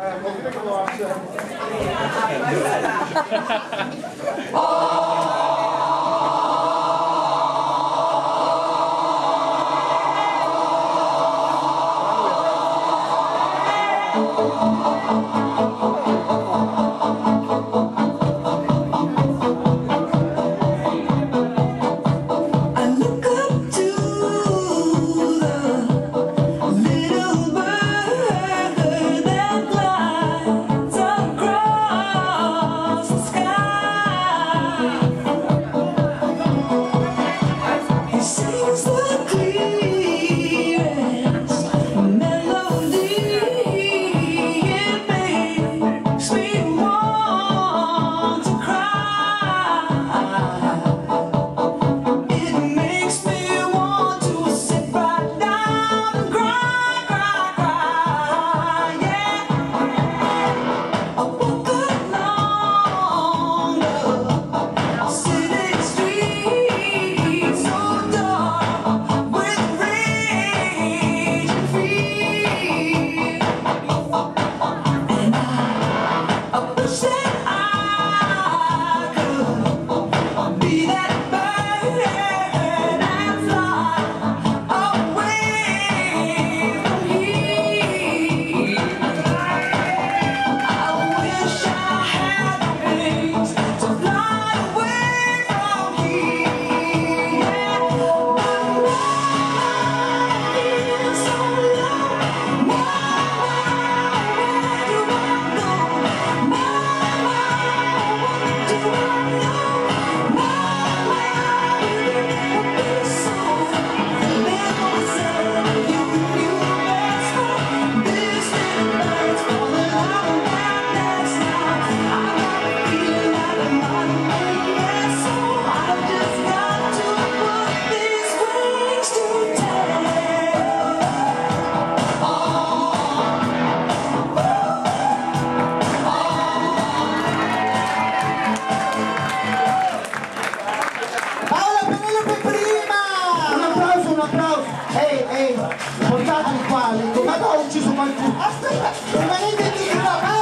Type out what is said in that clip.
哎，我屁股好酸。哎，啊！事的。哦。ehi ehi portateli qua, come ha ucciso qualcuno, aspetta, rimanete lì,